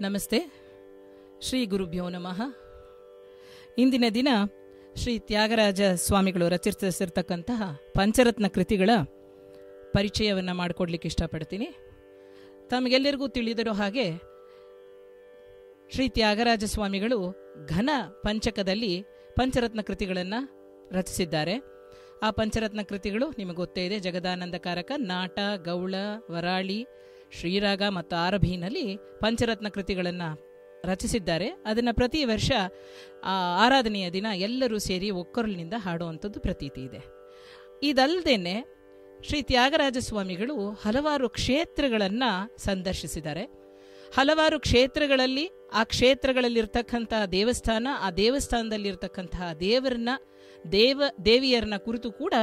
ನಮಸ್ತೆ. ಶ್ರೀ ಗುರುಭ್ಯೋ ನಮಃ. ಇಂದಿನ ದಿನ ಶ್ರೀ ತ್ಯಾಗರಾಜ ಸ್ವಾಮಿಗಳು ರಚಿಸಿರ್ತಕ್ಕಂತಹ ಪಂಚರತ್ನ ಕೃತಿಗಳ ಪರಿಚಯವನ್ನು ಮಾಡಿಕೊಡ್ಲಿಕ್ಕೆ ಇಷ್ಟಪಡ್ತೀನಿ. ತಮಗೆಲ್ಲರಿಗೂ ತಿಳಿದಿರೋ ಹಾಗೆ ಶ್ರೀ ತ್ಯಾಗರಾಜ ಸ್ವಾಮಿಗಳು ಘನ ಪಂಚಕದಲ್ಲಿ ಪಂಚರತ್ನ ಕೃತಿಗಳನ್ನು ರಚಿಸಿದ್ದಾರೆ. ಆ ಪಂಚರತ್ನ ಕೃತಿಗಳು ನಿಮಗೆ ಗೊತ್ತೇ ಇದೆ. ಜಗದಾನಂದಕಾರಕ ನಾಟ, ಗೌಳ, ವರಾಳಿ ಶ್ರೀರಾಗ ಮತ್ತು ಆರಭಿನಲ್ಲಿ ಪಂಚರತ್ನ ಕೃತಿಗಳನ್ನು ರಚಿಸಿದ್ದಾರೆ. ಅದನ್ನು ಪ್ರತಿ ವರ್ಷ, ಆ, ಆರಾಧನೆಯ ದಿನ ಎಲ್ಲರೂ ಸೇರಿ ಒಕ್ಕೊರಲಿನಿಂದ ಹಾಡುವಂಥದ್ದು ಪ್ರತೀತಿ ಇದೆ. ಇದಲ್ಲದೇನೆ ಶ್ರೀ ತ್ಯಾಗರಾಜ ಸ್ವಾಮಿಗಳು ಹಲವಾರು ಕ್ಷೇತ್ರಗಳನ್ನು ಸಂದರ್ಶಿಸಿದ್ದಾರೆ. ಹಲವಾರು ಕ್ಷೇತ್ರಗಳಲ್ಲಿ, ಆ ಕ್ಷೇತ್ರಗಳಲ್ಲಿರ್ತಕ್ಕಂತಹ ದೇವಸ್ಥಾನ, ಆ ದೇವಸ್ಥಾನದಲ್ಲಿರ್ತಕ್ಕಂತಹ ದೇವರನ್ನ ದೇವ, ದೇವಿಯರನ್ನ ಕುರಿತು ಕೂಡ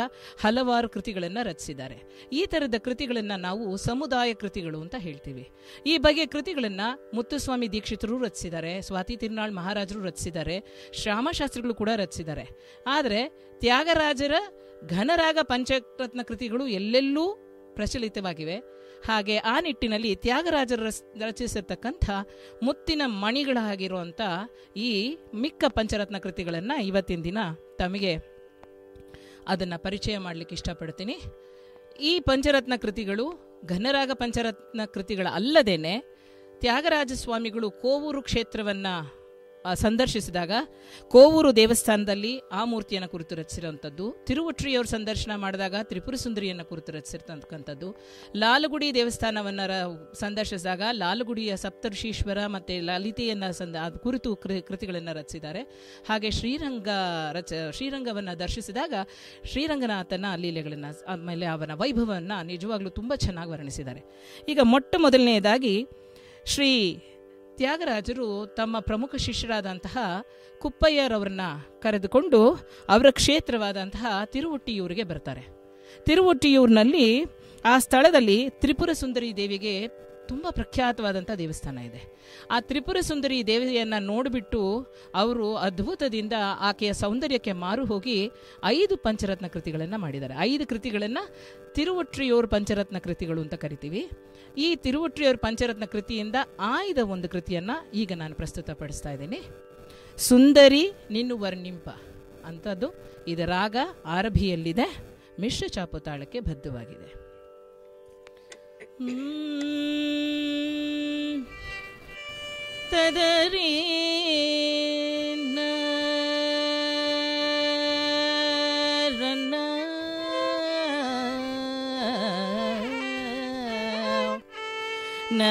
ಹಲವಾರು ಕೃತಿಗಳನ್ನು ರಚಿಸಿದ್ದಾರೆ. ಈ ಥರದ ಕೃತಿಗಳನ್ನು ನಾವು ಸಮುದಾಯ ಕೃತಿಗಳು ಅಂತ ಹೇಳ್ತೀವಿ. ಈ ಬಗೆಯ ಕೃತಿಗಳನ್ನು ಮುತ್ತುಸ್ವಾಮಿ ದೀಕ್ಷಿತರು ರಚಿಸಿದ್ದಾರೆ, ಸ್ವಾತಿ ತಿರುನಾಳ್ ಮಹಾರಾಜರು ರಚಿಸಿದ್ದಾರೆ ಶ್ರಾಮಶಾಸ್ತ್ರಿಗಳು ಕೂಡ ರಚಿಸಿದ್ದಾರೆ. ಆದರೆ ತ್ಯಾಗರಾಜರ ಘನರಾಗ ಪಂಚರತ್ನ ಕೃತಿಗಳು ಎಲ್ಲೆಲ್ಲೂ ಪ್ರಚಲಿತವಾಗಿವೆ. ಹಾಗೆ ಆ ನಿಟ್ಟಿನಲ್ಲಿ ತ್ಯಾಗರಾಜರು ರಚಿಸಿರ್ತಕ್ಕಂಥ ಮುತ್ತಿನ ಮಣಿಗಳಾಗಿರುವಂಥ ಈ ಮಿಕ್ಕ ಪಂಚರತ್ನ ಕೃತಿಗಳನ್ನು ಇವತ್ತಿನ ದಿನ ತಮಗೆ ಅದನ್ನು ಪರಿಚಯ ಮಾಡಲಿಕ್ಕೆ ಇಷ್ಟಪಡ್ತೀನಿ. ಈ ಪಂಚರತ್ನ ಕೃತಿಗಳು ಘನರಾಗ ಪಂಚರತ್ನ ಕೃತಿಗಳ ಅಲ್ಲದೇನೆ ತ್ಯಾಗರಾಜ ಸ್ವಾಮಿಗಳು ಕೋವೂರು ಕ್ಷೇತ್ರವನ್ನು ಸಂದರ್ಶಿಸಿದಾಗ ಕೋವೂರು ದೇವಸ್ಥಾನದಲ್ಲಿ ಆ ಮೂರ್ತಿಯನ್ನು ಕುರಿತು ರಚಿಸಿರುವಂಥದ್ದು, ತಿರುವಟ್ರಿಯವರು ಸಂದರ್ಶನ ಮಾಡಿದಾಗ ತ್ರಿಪುರ ಸುಂದರಿಯನ್ನು ಕುರಿತು ರಚಿಸಿರ್ತಕ್ಕಂಥದ್ದು, ಲಾಲುಗುಡಿ ದೇವಸ್ಥಾನವನ್ನು ಸಂದರ್ಶಿಸಿದಾಗ ಲಾಲುಗುಡಿಯ ಸಪ್ತರ್ಷೀಶ್ವರ ಮತ್ತು ಲಲಿತೆಯನ್ನು ಸಂದ ಕುರಿತು ಕೃತಿಗಳನ್ನು ರಚಿಸಿದ್ದಾರೆ. ಹಾಗೆ ಶ್ರೀರಂಗ ರಚ, ಶ್ರೀರಂಗವನ್ನು ದರ್ಶಿಸಿದಾಗ ಶ್ರೀರಂಗನಾಥನ ಲೀಲೆಗಳನ್ನು, ಆಮೇಲೆ ಅವನ ವೈಭವವನ್ನು ನಿಜವಾಗ್ಲೂ ತುಂಬ ಚೆನ್ನಾಗಿ ವರ್ಣಿಸಿದ್ದಾರೆ. ಈಗ ಮೊಟ್ಟ ಮೊದಲನೆಯದಾಗಿ ಶ್ರೀ ತ್ಯಾಗರಾಜರು ತಮ್ಮ ಪ್ರಮುಖ ಶಿಷ್ಯರಾದಂತಹ ಕುಪ್ಪಯ್ಯರವ್ರನ್ನ ಕರೆದುಕೊಂಡು ಅವರ ಕ್ಷೇತ್ರವಾದಂತಹ ತಿರುವುಟ್ಟಿಯೂರಿಗೆ ಬರ್ತಾರೆ. ತಿರುವೊಟ್ಟಿಯೂರಿನಲ್ಲಿ ಆ ಸ್ಥಳದಲ್ಲಿ ತ್ರಿಪುರ ಸುಂದರಿ ದೇವಿಗೆ ತುಂಬ ಪ್ರಖ್ಯಾತವಾದಂಥ ದೇವಸ್ಥಾನ ಇದೆ. ಆ ತ್ರಿಪುರ ಸುಂದರಿ ದೇವಿಯನ್ನು ನೋಡಿಬಿಟ್ಟು ಅವರು ಅದ್ಭುತದಿಂದ ಆಕೆಯ ಸೌಂದರ್ಯಕ್ಕೆ ಮಾರು ಹೋಗಿ ಐದು ಪಂಚರತ್ನ ಕೃತಿಗಳನ್ನು ಮಾಡಿದ್ದಾರೆ. ಐದು ಕೃತಿಗಳನ್ನು ತಿರುವೊಟ್ರಿಯೋರ್ ಪಂಚರತ್ನ ಕೃತಿಗಳು ಅಂತ ಕರಿತೀವಿ. ಈ ತಿರುವೊಟ್ರಿಯೋರ್ ಪಂಚರತ್ನ ಕೃತಿಯಿಂದ ಆಯ್ದ ಒಂದು ಕೃತಿಯನ್ನು ಈಗ ನಾನು ಪ್ರಸ್ತುತಪಡಿಸ್ತಾ ಇದ್ದೀನಿ. ಸುಂದರಿ ನಿನ್ನು ವರ್ಣಿಂಪ ಅಂಥದ್ದು ಇದು ರಾಗ ಆರಭಿಯಲ್ಲಿದೆ, ಮಿಶ್ರ ಚಾಪುತಾಳಕ್ಕೆ ಬದ್ಧವಾಗಿದೆ. ತದರಿ ನ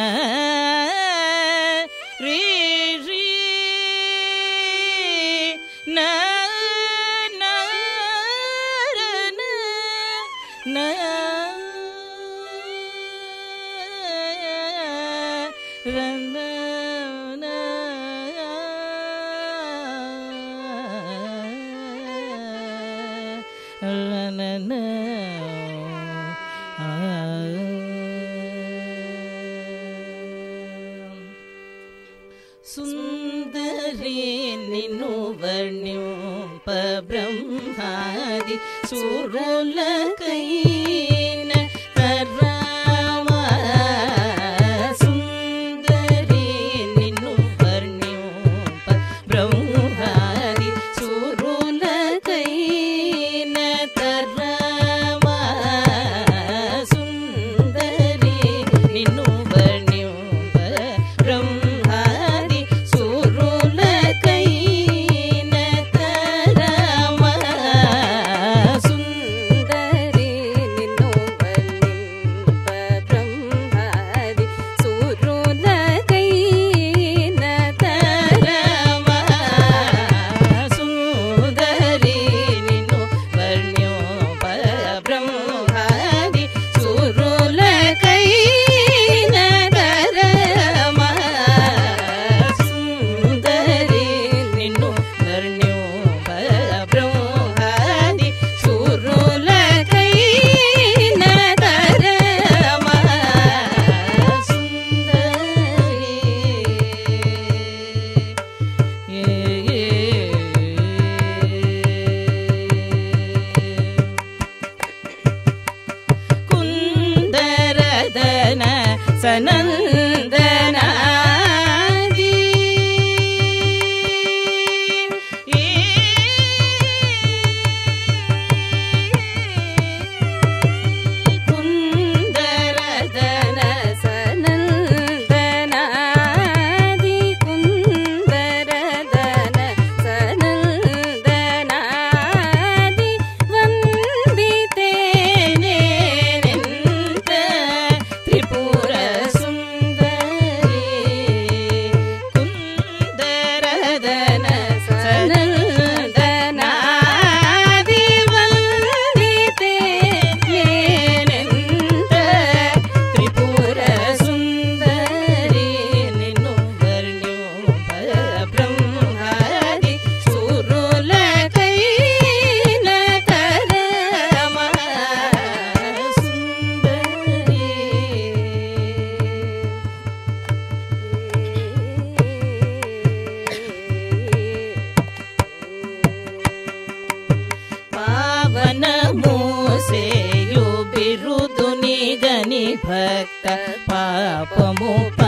निगनि भक्त पापमुप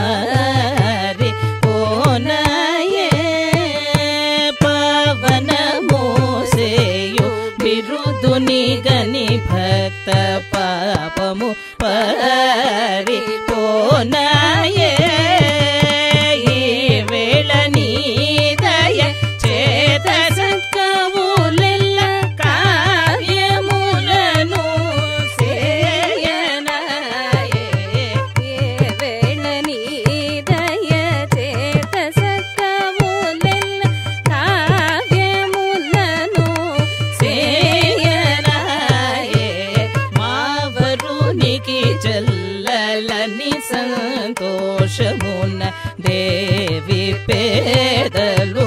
సంతోషమున్న దేవి పేదలు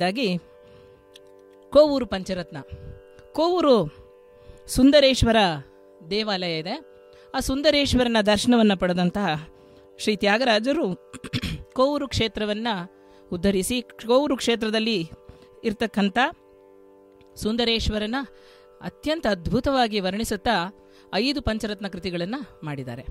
ಎರಡನೆಯದಾಗಿ ಕೋವೂರು ಪಂಚರತ್ನ. ಕೋವೂರು ಸುಂದರೇಶ್ವರ ದೇವಾಲಯ ಇದೆ. ಆ ಸುಂದರೇಶ್ವರನ ದರ್ಶನವನ್ನು ಪಡೆದಂತಹ ಶ್ರೀ ತ್ಯಾಗರಾಜರು ಕೋವೂರು ಕ್ಷೇತ್ರವನ್ನು ಉದ್ಧರಿಸಿ, ಕೋವೂರು ಕ್ಷೇತ್ರದಲ್ಲಿ ಇರ್ತಕ್ಕಂಥ ಸುಂದರೇಶ್ವರನ ಅತ್ಯಂತ ಅದ್ಭುತವಾಗಿ ವರ್ಣಿಸುತ್ತಾ ಐದು ಪಂಚರತ್ನ ಕೃತಿಗಳನ್ನು ಮಾಡಿದ್ದಾರೆ.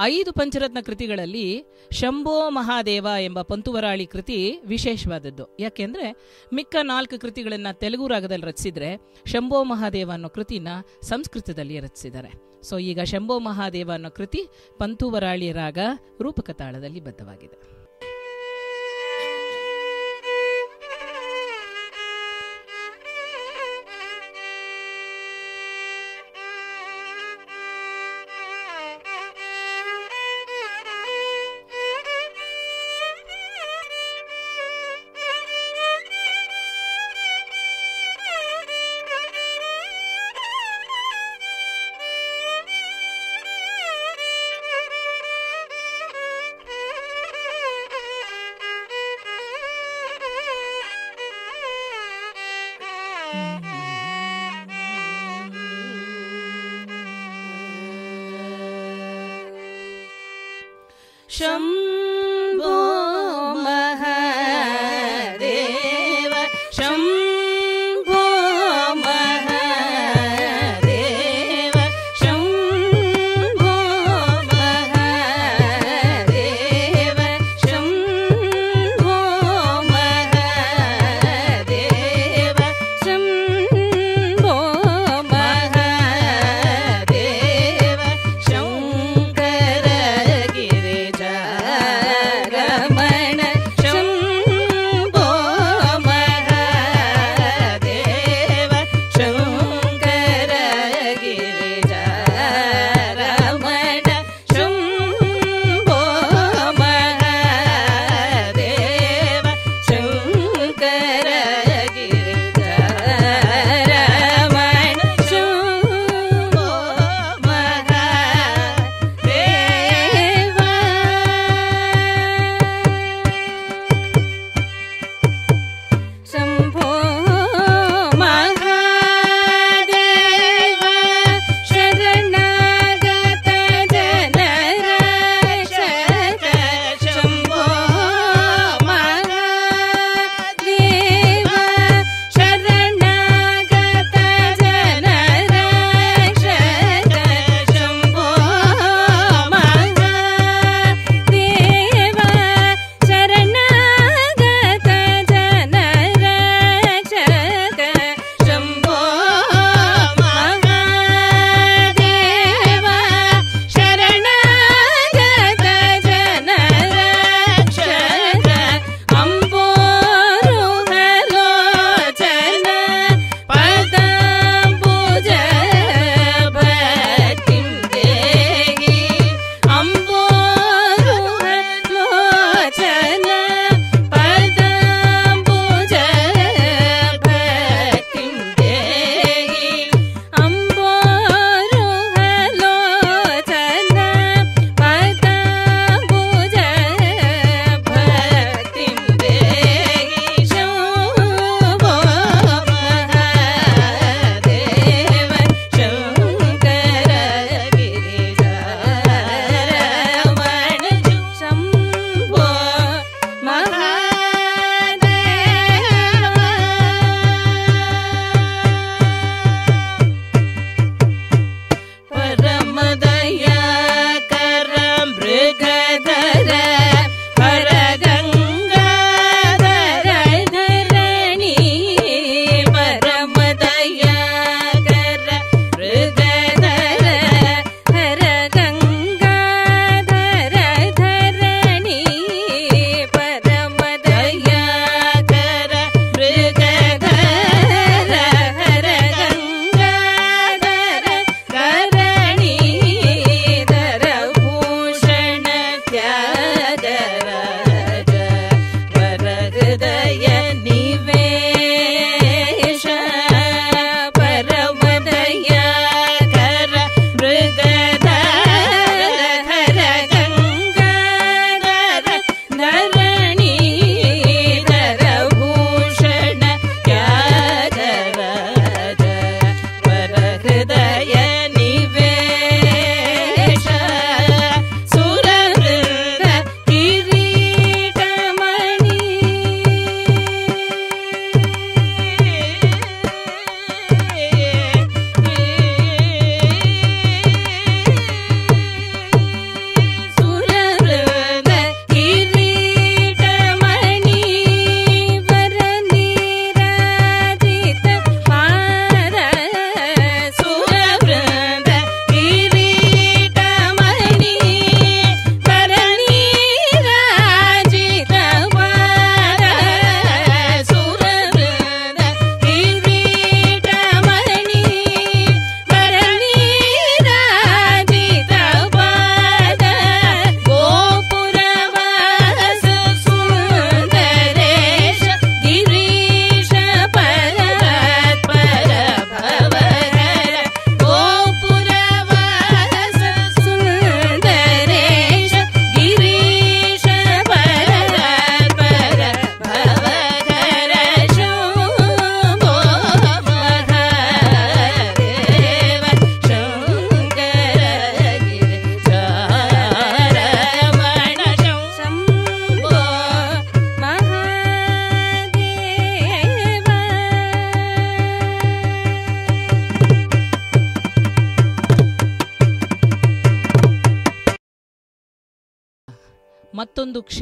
ಐದು ಪಂಚರತ್ನ ಕೃತಿಗಳಲ್ಲಿ ಶಂಭೋ ಮಹಾದೇವ ಎಂಬ ಪಂತುವರಾಳಿ ಕೃತಿ ವಿಶೇಷವಾದದ್ದು. ಯಾಕೆಂದ್ರೆ ಮಿಕ್ಕ ನಾಲ್ಕು ಕೃತಿಗಳನ್ನು ತೆಲುಗು ರಾಗದಲ್ಲಿ ರಚಿಸಿದ್ರೆ ಶಂಭೋ ಮಹಾದೇವ ಅನ್ನೋ ಕೃತಿನ ಸಂಸ್ಕೃತದಲ್ಲಿ ರಚಿಸಿದ್ದಾರೆ. ಸೊ ಈಗ ಶಂಭೋ ಮಹಾದೇವ ಅನ್ನೋ ಕೃತಿ ಪಂತುವರಾಳಿ ರಾಗ ರೂಪಕ ತಾಳದಲ್ಲಿ ಬದ್ಧವಾಗಿದೆ. शम्भो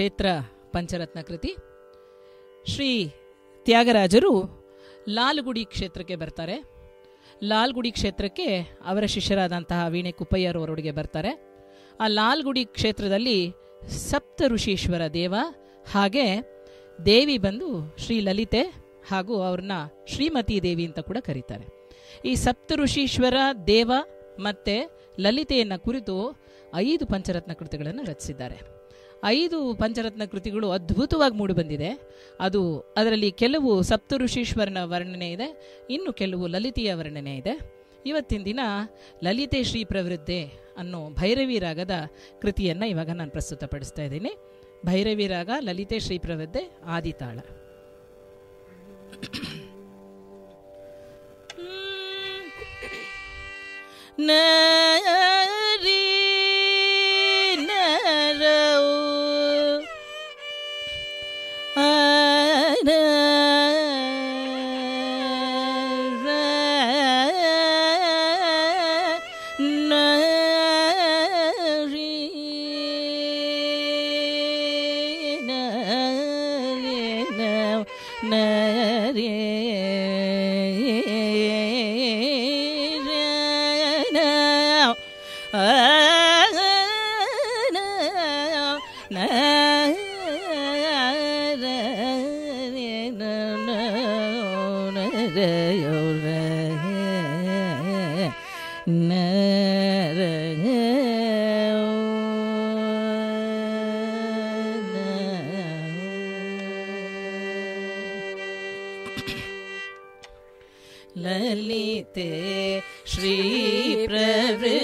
ಕ್ಷೇತ್ರ ಪಂಚರತ್ನ ಕೃತಿ. ಶ್ರೀ ತ್ಯಾಗರಾಜರು ಲಾಲ್ಗುಡಿ ಕ್ಷೇತ್ರಕ್ಕೆ ಬರ್ತಾರೆ. ಲಾಲ್ಗುಡಿ ಕ್ಷೇತ್ರಕ್ಕೆ ಅವರ ಶಿಷ್ಯರಾದಂತಹ ವೀಣೆ ಕುಪ್ಪಯ್ಯರು ಅವರೊಡಿಗೆ ಬರ್ತಾರೆ. ಆ ಲಾಲ್ಗುಡಿ ಕ್ಷೇತ್ರದಲ್ಲಿ ಸಪ್ತ ಋಷೀಶ್ವರ ದೇವ ಹಾಗೆ ದೇವಿ ಬಂದು ಶ್ರೀ ಲಲಿತೆ ಹಾಗೂ ಅವ್ರನ್ನ ಶ್ರೀಮತಿ ದೇವಿ ಅಂತ ಕೂಡ ಕರೀತಾರೆ. ಈ ಸಪ್ತ ಋಷೀಶ್ವರ ದೇವ ಮತ್ತೆ ಲಲಿತೆಯನ್ನ ಕುರಿತು ಐದು ಪಂಚರತ್ನ ಕೃತಿಗಳನ್ನು ರಚಿಸಿದ್ದಾರೆ. ಐದು ಪಂಚರತ್ನ ಕೃತಿಗಳು ಅದ್ಭುತವಾಗಿ ಮೂಡಿಬಂದಿದೆ ಅದು ಅದರಲ್ಲಿ ಕೆಲವು ಸಪ್ತ ಋಷೀಶ್ವರನ ವರ್ಣನೆ ಇದೆ, ಇನ್ನು ಕೆಲವು ಲಲಿತೆಯ ವರ್ಣನೆ ಇದೆ. ಇವತ್ತಿನ ದಿನ ಲಲಿತೆ ಶ್ರೀ ಪ್ರವೃದ್ಧೆ ಅನ್ನೋ ಭೈರವಿ ರಾಗದ ಕೃತಿಯನ್ನು ಇವಾಗ ನಾನು ಪ್ರಸ್ತುತಪಡಿಸ್ತಾ ಇದ್ದೀನಿ. ಭೈರವಿ ರಾಗ, ಲಲಿತೆ ಶ್ರೀ ಪ್ರವೃದ್ಧೆ, ಆದಿತಾಳ. ನರಿ ते श्रीप्रवृ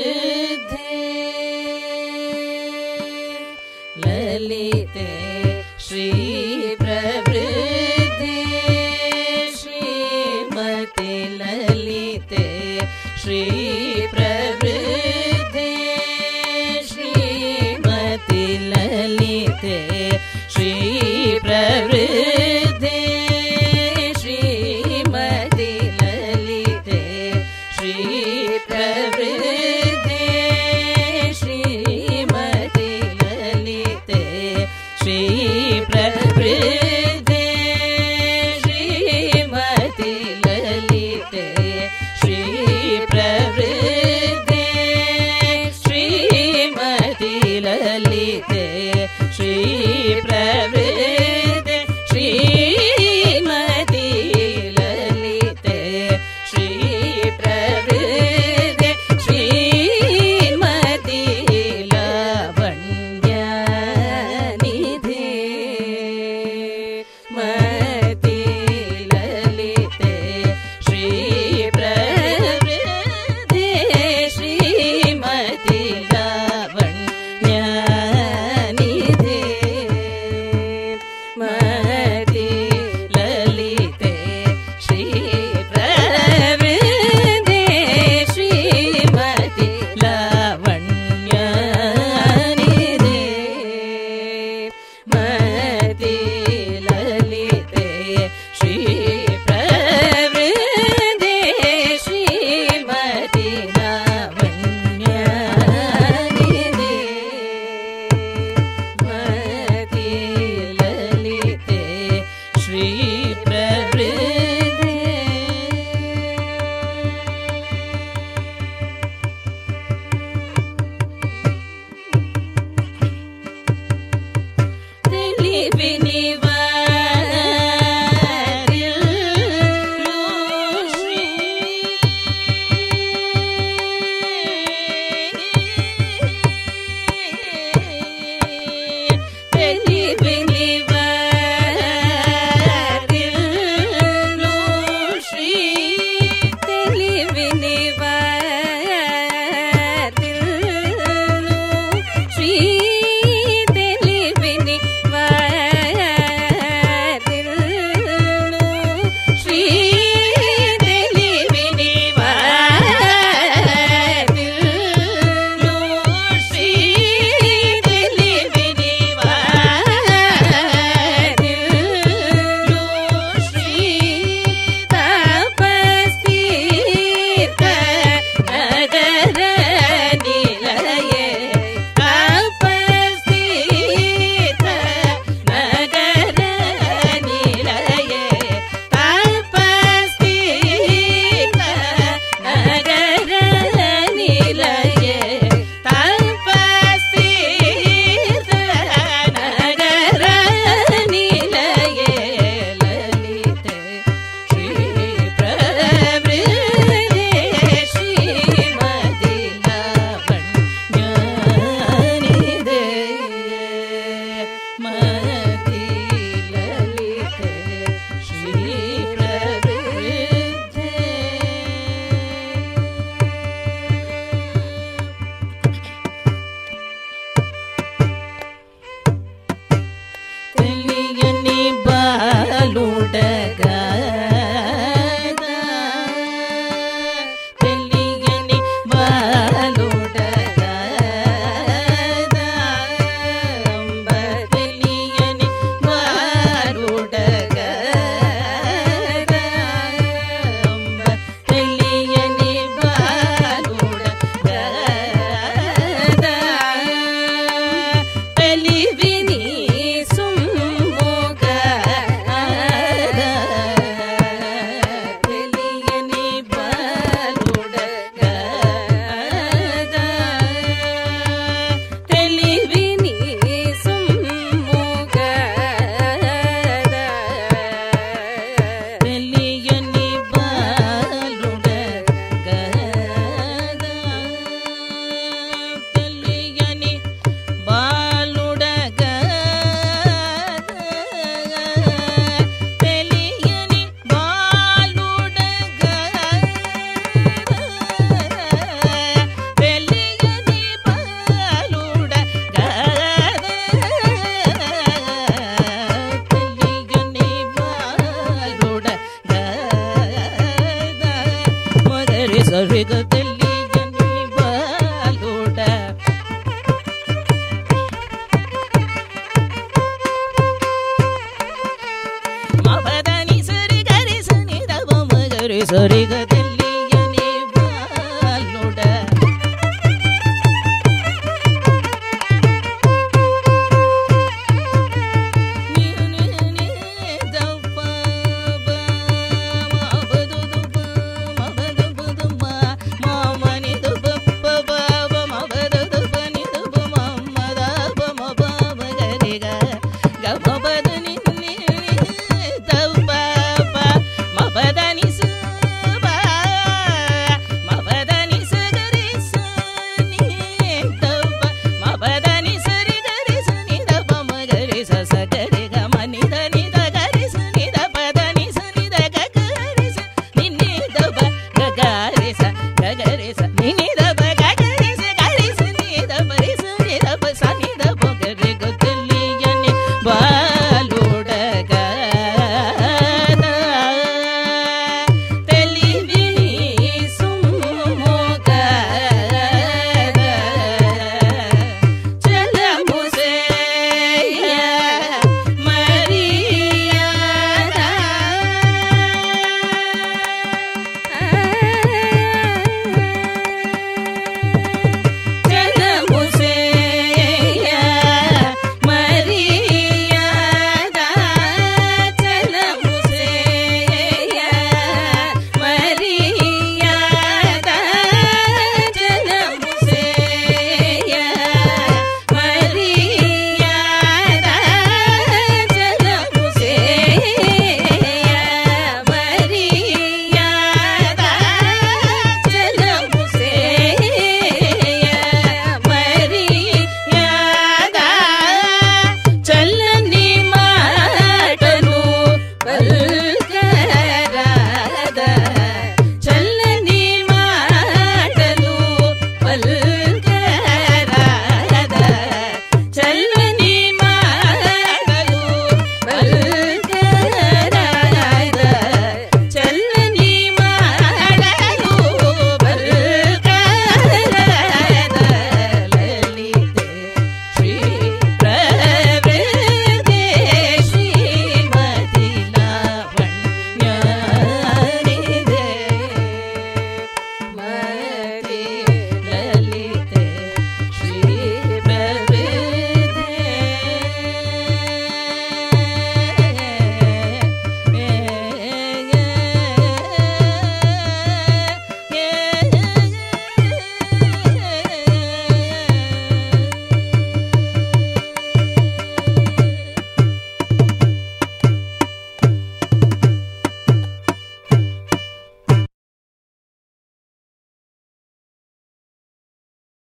ಮಪದನಿ